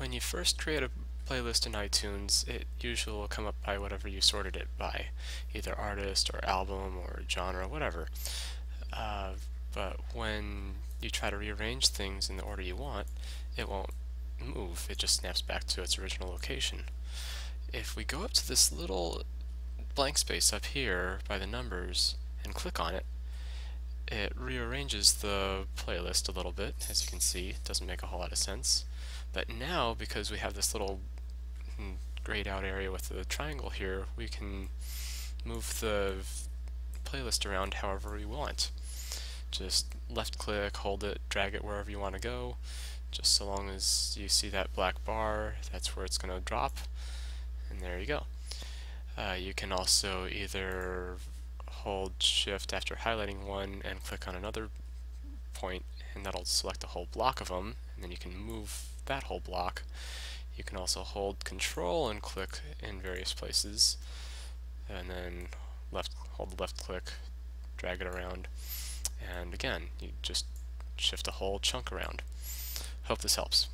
when you first create a playlist in iTunes, it usually will come up by whatever you sorted it by, either artist or album or genre, whatever. Uh, but when you try to rearrange things in the order you want, it won't move. It just snaps back to its original location. If we go up to this little blank space up here by the numbers and click on it, it rearranges the playlist a little bit, as you can see. It doesn't make a whole lot of sense. But now, because we have this little hmm, grayed out area with the triangle here, we can move the playlist around however we want. Just left click, hold it, drag it wherever you want to go. Just so long as you see that black bar, that's where it's going to drop. And there you go. Uh, you can also either hold shift after highlighting one and click on another point and that'll select a whole block of them and then you can move that whole block. You can also hold control and click in various places and then left hold the left click, drag it around and again you just shift a whole chunk around. Hope this helps.